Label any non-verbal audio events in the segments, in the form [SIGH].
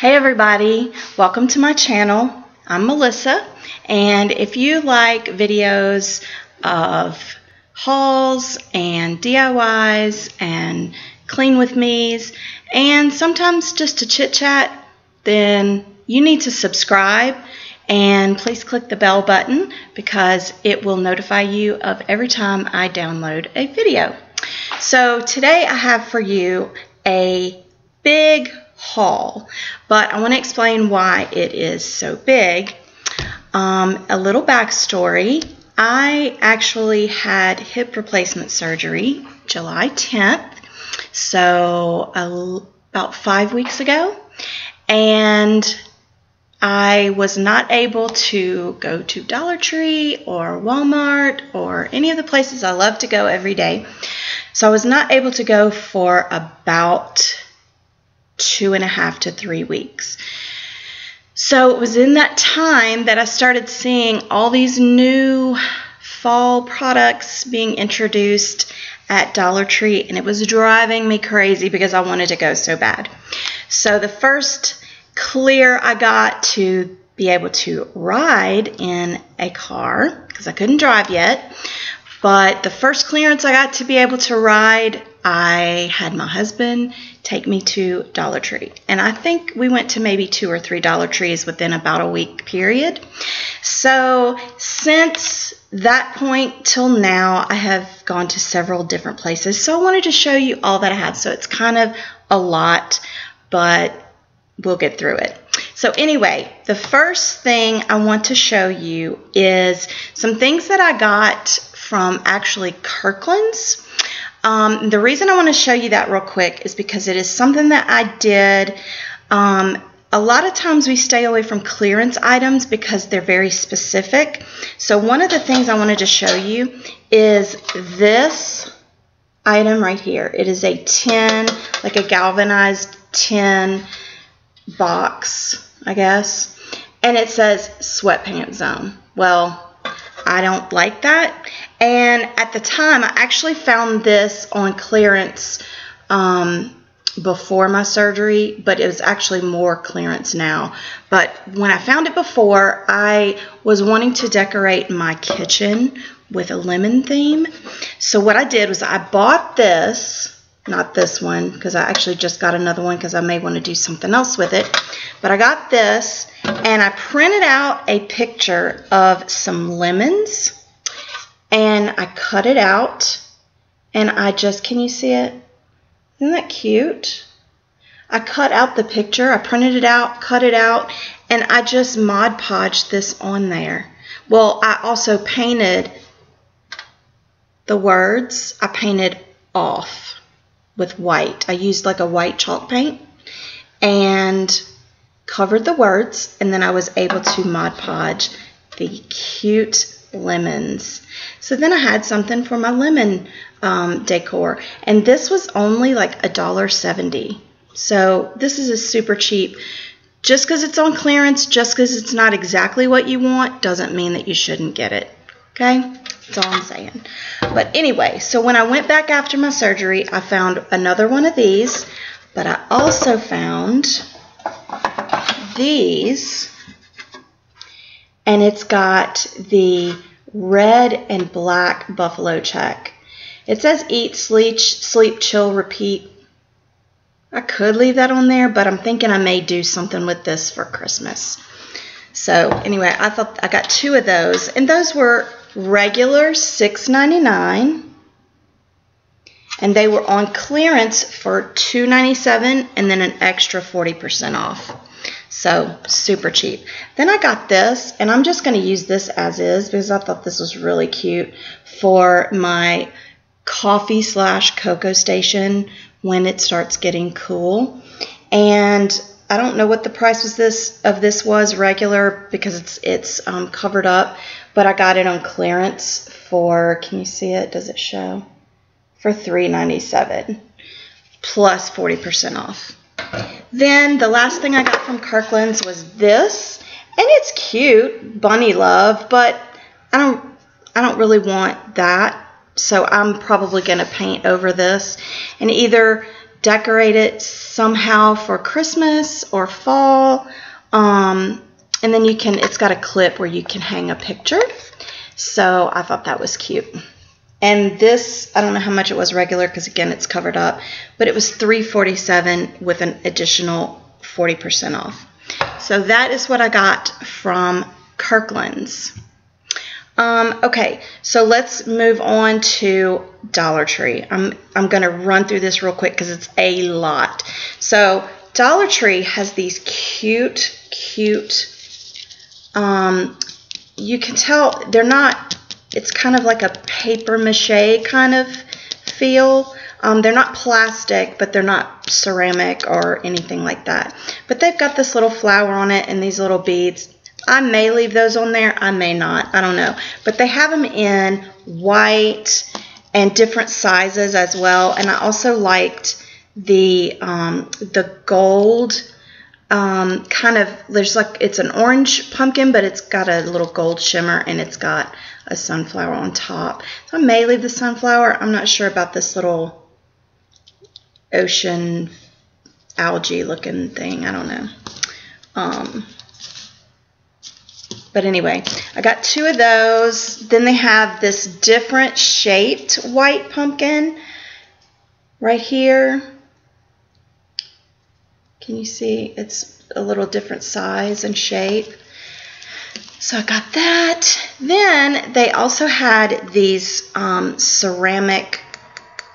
Hey everybody, welcome to my channel. I'm Melissa and if you like videos of hauls and DIYs and clean with me's and sometimes just to chit chat then you need to subscribe and please click the bell button because it will notify you of every time I download a video. So today I have for you a big haul, but I want to explain why it is so big. Um, a little backstory. I actually had hip replacement surgery July 10th, so about five weeks ago, and I was not able to go to Dollar Tree or Walmart or any of the places I love to go every day. So I was not able to go for about two and a half to three weeks. So it was in that time that I started seeing all these new fall products being introduced at Dollar Tree, and it was driving me crazy because I wanted to go so bad. So the first clear I got to be able to ride in a car, because I couldn't drive yet, but the first clearance I got to be able to ride, I had my husband take me to Dollar Tree. And I think we went to maybe two or three Dollar Trees within about a week period. So since that point till now, I have gone to several different places. So I wanted to show you all that I had. So it's kind of a lot, but we'll get through it. So anyway, the first thing I want to show you is some things that I got from actually Kirkland's. Um, the reason I want to show you that real quick is because it is something that I did. Um, a lot of times we stay away from clearance items because they're very specific. So one of the things I wanted to show you is this item right here. It is a tin, like a galvanized tin box, I guess. And it says sweatpants zone. Well, I don't like that. And at the time, I actually found this on clearance um, before my surgery, but it was actually more clearance now. But when I found it before, I was wanting to decorate my kitchen with a lemon theme. So what I did was I bought this, not this one, because I actually just got another one because I may want to do something else with it. But I got this, and I printed out a picture of some lemons and I cut it out and I just, can you see it? Isn't that cute? I cut out the picture, I printed it out, cut it out, and I just Mod Podged this on there. Well, I also painted the words, I painted off with white. I used like a white chalk paint and covered the words, and then I was able to Mod Podge the cute lemons. So then I had something for my lemon um, decor. And this was only like a dollar seventy. So this is a super cheap. Just because it's on clearance, just because it's not exactly what you want, doesn't mean that you shouldn't get it. Okay? That's all I'm saying. But anyway, so when I went back after my surgery, I found another one of these. But I also found these. And it's got the red and black buffalo check. It says eat, sleep, sleep, chill, repeat. I could leave that on there, but I'm thinking I may do something with this for Christmas. So anyway, I thought I got two of those, and those were regular $6.99, and they were on clearance for $2.97 and then an extra 40% off. So super cheap. Then I got this, and I'm just going to use this as is because I thought this was really cute for my coffee slash cocoa station when it starts getting cool. And I don't know what the price was this of this was regular because it's it's um, covered up, but I got it on clearance for. Can you see it? Does it show? For $3.97 plus 40% off. Then the last thing I got from Kirkland's was this. And it's cute, bunny love, but I don't I don't really want that. So I'm probably going to paint over this and either decorate it somehow for Christmas or fall. Um, and then you can, it's got a clip where you can hang a picture. So I thought that was cute. And this, I don't know how much it was regular because again, it's covered up, but it was $3.47 with an additional 40% off. So that is what I got from Kirkland's. Um, okay, so let's move on to Dollar Tree. I'm, I'm going to run through this real quick because it's a lot. So Dollar Tree has these cute, cute, um, you can tell they're not, it's kind of like a paper mache kind of feel. Um, they're not plastic, but they're not ceramic or anything like that. But they've got this little flower on it and these little beads. I may leave those on there. I may not. I don't know. But they have them in white and different sizes as well. And I also liked the um, the gold um, kind of, there's like, it's an orange pumpkin, but it's got a little gold shimmer and it's got a sunflower on top. So I may leave the sunflower. I'm not sure about this little ocean algae looking thing. I don't know. Um, but anyway, I got two of those. Then they have this different shaped white pumpkin right here. Can you see? It's a little different size and shape. So I got that. Then they also had these um, ceramic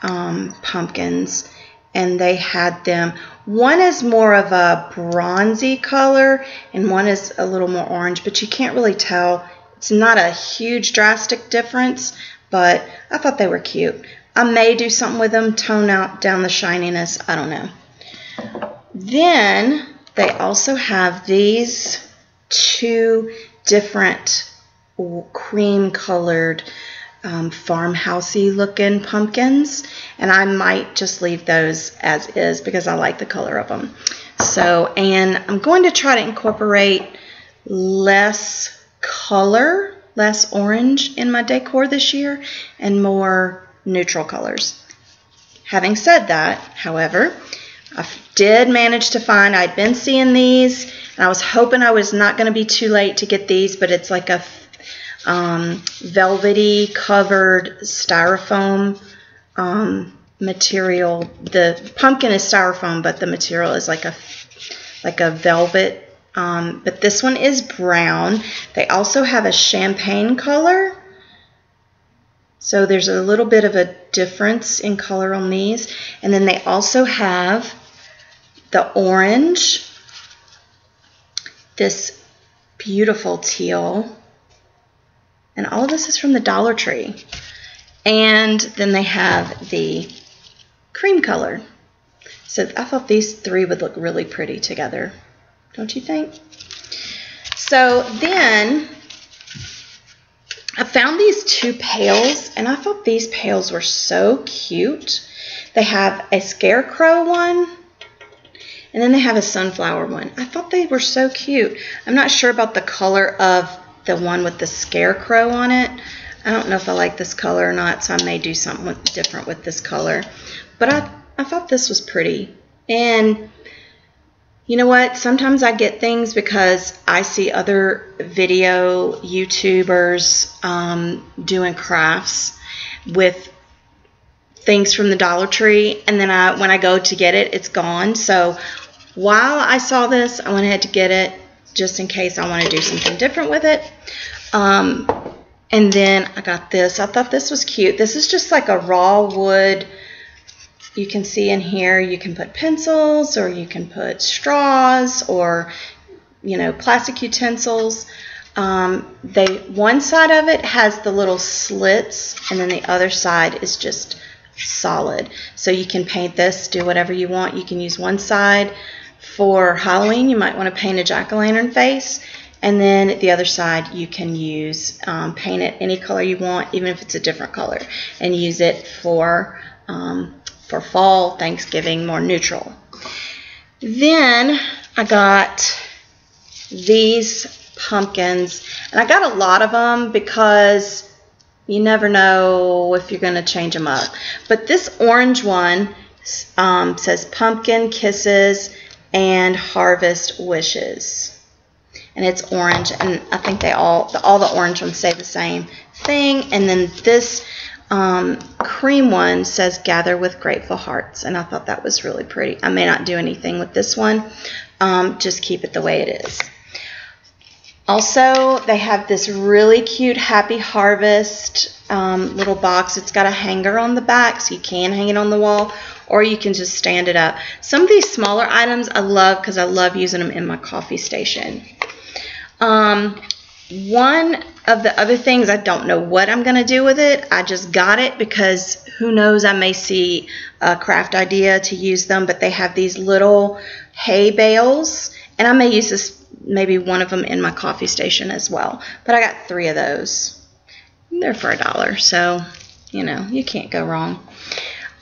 um, pumpkins and they had them one is more of a bronzy color and one is a little more orange, but you can't really tell. It's not a huge drastic difference, but I thought they were cute. I may do something with them, tone out down the shininess. I don't know. Then they also have these two different cream colored um, farmhousey looking pumpkins and I might just leave those as is because I like the color of them. So, and I'm going to try to incorporate less color, less orange in my decor this year and more neutral colors. Having said that, however, I did manage to find, I'd been seeing these, and I was hoping I was not going to be too late to get these, but it's like a um, velvety covered styrofoam um, material. The pumpkin is styrofoam, but the material is like a like a velvet. Um, but this one is brown. They also have a champagne color. So there's a little bit of a difference in color on these. And then they also have the orange, this beautiful teal, and all of this is from the Dollar Tree. And then they have the cream color. So I thought these three would look really pretty together. Don't you think? So then I found these two pails and I thought these pails were so cute. They have a scarecrow one and then they have a sunflower one. I thought they were so cute. I'm not sure about the color of the one with the scarecrow on it. I don't know if I like this color or not, so I may do something different with this color. But I, I thought this was pretty. And you know what? Sometimes I get things because I see other video YouTubers um, doing crafts with things from the Dollar Tree, and then I, when I go to get it, it's gone. So while I saw this, I went ahead to get it just in case I want to do something different with it. Um, and then I got this. I thought this was cute. This is just like a raw wood. You can see in here you can put pencils or you can put straws or, you know, plastic utensils. Um, they One side of it has the little slits and then the other side is just solid. So you can paint this, do whatever you want. You can use one side for Halloween, you might want to paint a jack-o'-lantern face. And then the other side, you can use, um, paint it any color you want, even if it's a different color, and use it for, um, for fall, Thanksgiving, more neutral. Then I got these pumpkins, and I got a lot of them because you never know if you're going to change them up. But this orange one um, says pumpkin kisses and harvest wishes. And it's orange, and I think they all the, all the orange ones say the same thing. And then this um, cream one says gather with grateful hearts, and I thought that was really pretty. I may not do anything with this one, um, just keep it the way it is. Also, they have this really cute Happy Harvest um, little box. It's got a hanger on the back, so you can hang it on the wall, or you can just stand it up. Some of these smaller items I love because I love using them in my coffee station. Um, one of the other things, I don't know what I'm going to do with it. I just got it because who knows, I may see a craft idea to use them, but they have these little hay bales, and I may use this maybe one of them in my coffee station as well. But I got three of those. They're for a dollar, so you know you can't go wrong.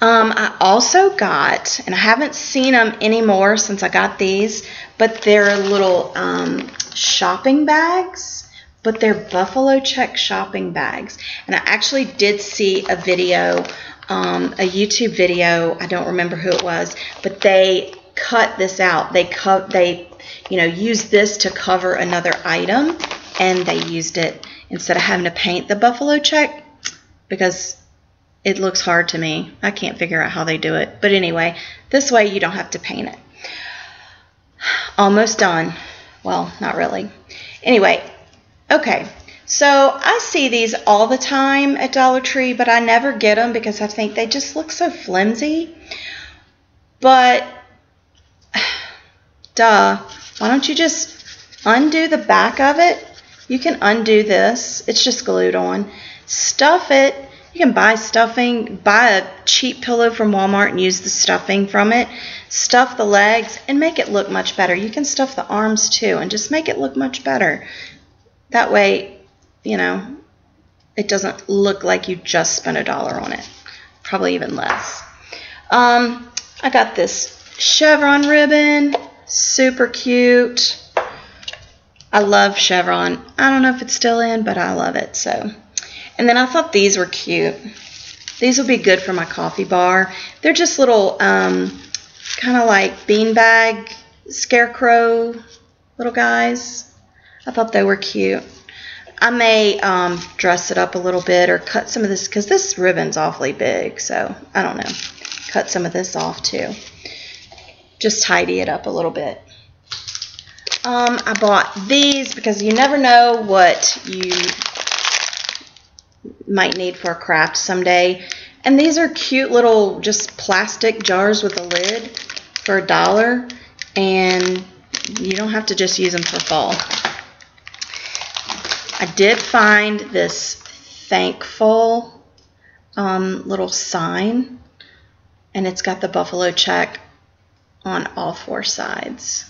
Um, I also got, and I haven't seen them anymore since I got these, but they're little um, shopping bags, but they're buffalo check shopping bags. And I actually did see a video, um, a YouTube video. I don't remember who it was, but they cut this out. They cut they you know, use this to cover another item, and they used it instead of having to paint the buffalo check because it looks hard to me. I can't figure out how they do it. But anyway, this way you don't have to paint it. Almost done. Well, not really. Anyway, okay. So I see these all the time at Dollar Tree, but I never get them because I think they just look so flimsy. But, [SIGHS] duh, why don't you just undo the back of it? You can undo this. It's just glued on. Stuff it. You can buy stuffing, buy a cheap pillow from Walmart and use the stuffing from it. Stuff the legs and make it look much better. You can stuff the arms too and just make it look much better. That way, you know, it doesn't look like you just spent a dollar on it. Probably even less. Um, I got this chevron ribbon Super cute. I love chevron. I don't know if it's still in, but I love it. So, And then I thought these were cute. These will be good for my coffee bar. They're just little um, kind of like beanbag scarecrow little guys. I thought they were cute. I may um, dress it up a little bit or cut some of this because this ribbon's awfully big. So I don't know. Cut some of this off too just tidy it up a little bit. Um, I bought these because you never know what you might need for a craft someday. And these are cute little just plastic jars with a lid for a dollar. And you don't have to just use them for fall. I did find this thankful um, little sign. And it's got the buffalo check on all four sides.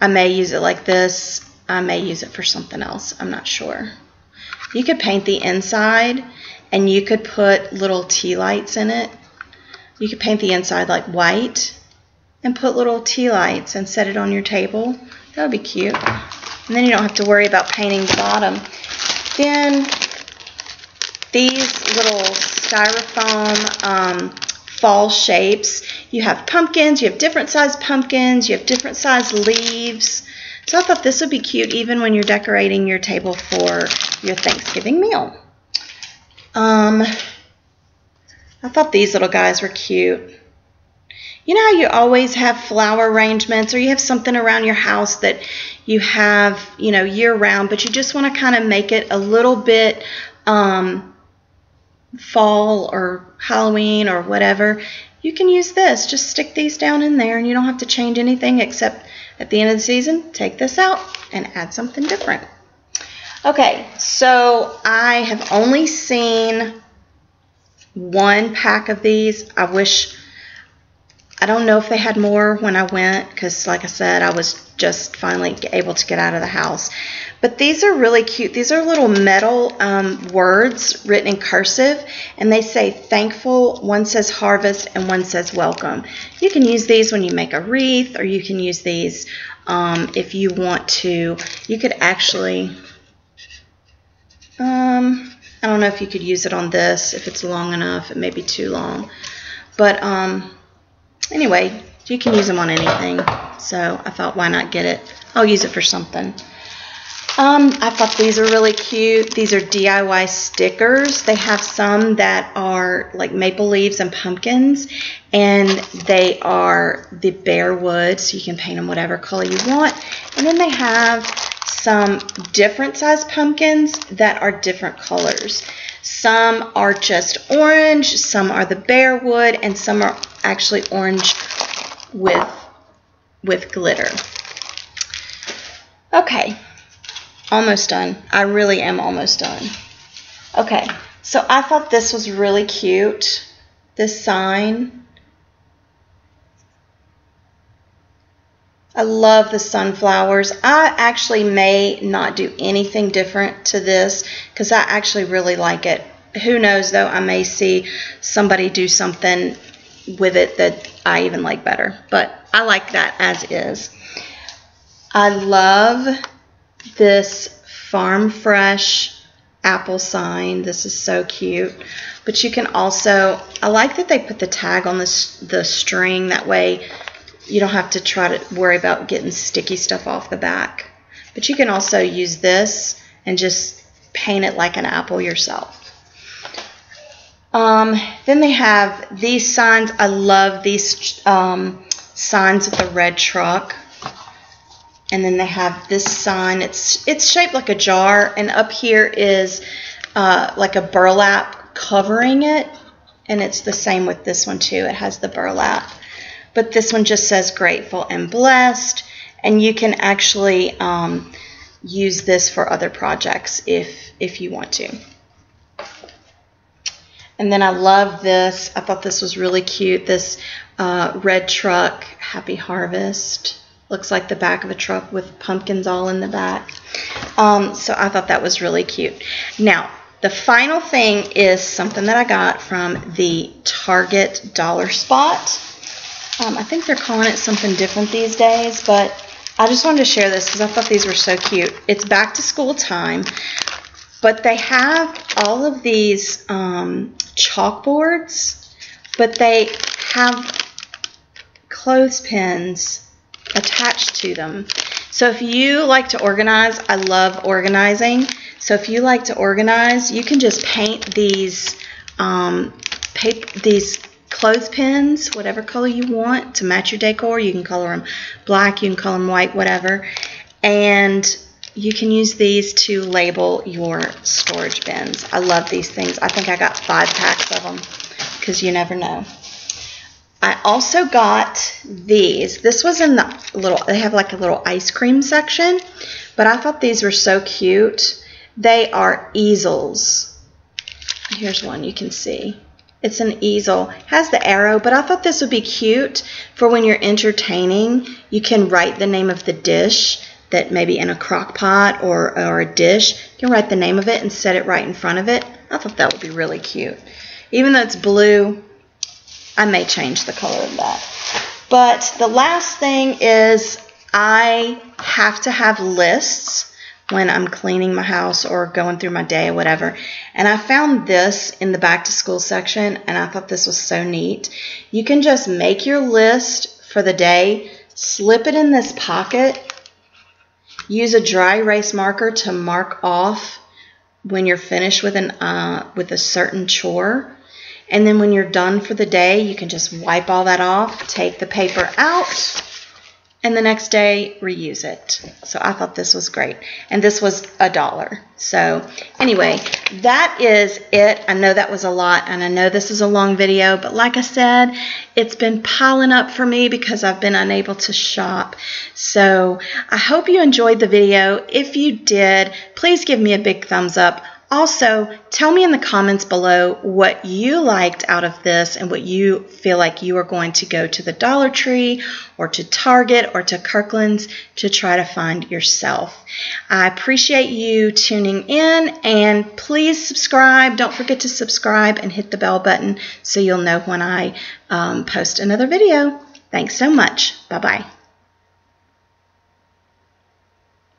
I may use it like this. I may use it for something else. I'm not sure. You could paint the inside and you could put little tea lights in it. You could paint the inside like white and put little tea lights and set it on your table. That would be cute. And then you don't have to worry about painting the bottom. Then these little styrofoam um, fall shapes. You have pumpkins, you have different sized pumpkins, you have different sized leaves. So I thought this would be cute even when you're decorating your table for your Thanksgiving meal. Um, I thought these little guys were cute. You know how you always have flower arrangements or you have something around your house that you have, you know, year round, but you just want to kind of make it a little bit um, fall or Halloween or whatever, you can use this. Just stick these down in there and you don't have to change anything except at the end of the season, take this out and add something different. Okay, so I have only seen one pack of these. I wish, I don't know if they had more when I went because like I said, I was just finally able to get out of the house. But these are really cute. These are little metal um, words written in cursive, and they say thankful. One says harvest, and one says welcome. You can use these when you make a wreath, or you can use these um, if you want to. You could actually, um, I don't know if you could use it on this if it's long enough. It may be too long. But um, anyway, you can use them on anything. So I thought, why not get it? I'll use it for something. Um, I thought these are really cute. These are DIY stickers. They have some that are like maple leaves and pumpkins, and they are the bare wood, so you can paint them whatever color you want. And then they have some different size pumpkins that are different colors. Some are just orange, some are the bare wood, and some are actually orange with, with glitter. Okay, almost done. I really am almost done. Okay, so I thought this was really cute, this sign. I love the sunflowers. I actually may not do anything different to this because I actually really like it. Who knows though, I may see somebody do something with it that I even like better. But I like that as is. I love this farm fresh apple sign. This is so cute. But you can also, I like that they put the tag on this, the string. That way you don't have to try to worry about getting sticky stuff off the back. But you can also use this and just paint it like an apple yourself. Um, then they have these signs. I love these um, signs with the red truck. And then they have this sign. It's it's shaped like a jar, and up here is uh, like a burlap covering it. And it's the same with this one too. It has the burlap but this one just says grateful and blessed. And you can actually um, use this for other projects if, if you want to. And then I love this. I thought this was really cute. This uh, red truck, Happy Harvest. Looks like the back of a truck with pumpkins all in the back. Um, so I thought that was really cute. Now, the final thing is something that I got from the Target Dollar Spot. Um, I think they're calling it something different these days, but I just wanted to share this because I thought these were so cute. It's back to school time, but they have all of these um, chalkboards, but they have clothespins attached to them. So if you like to organize, I love organizing. So if you like to organize, you can just paint these um, paper, these clothespins, whatever color you want to match your decor. You can color them black, you can color them white, whatever. And you can use these to label your storage bins. I love these things. I think I got five packs of them because you never know. I also got these. This was in the little, they have like a little ice cream section, but I thought these were so cute. They are easels. Here's one you can see. It's an easel. has the arrow, but I thought this would be cute for when you're entertaining. You can write the name of the dish that maybe in a crock pot or, or a dish. You can write the name of it and set it right in front of it. I thought that would be really cute. Even though it's blue, I may change the color of that. But the last thing is I have to have lists when I'm cleaning my house or going through my day or whatever. And I found this in the back to school section and I thought this was so neat. You can just make your list for the day, slip it in this pocket, use a dry erase marker to mark off when you're finished with an uh, with a certain chore. And then when you're done for the day, you can just wipe all that off, take the paper out, and the next day reuse it. So I thought this was great. And this was a dollar. So anyway, that is it. I know that was a lot and I know this is a long video, but like I said, it's been piling up for me because I've been unable to shop. So I hope you enjoyed the video. If you did, please give me a big thumbs up. Also, tell me in the comments below what you liked out of this and what you feel like you are going to go to the Dollar Tree or to Target or to Kirkland's to try to find yourself. I appreciate you tuning in and please subscribe. Don't forget to subscribe and hit the bell button so you'll know when I um, post another video. Thanks so much. Bye-bye.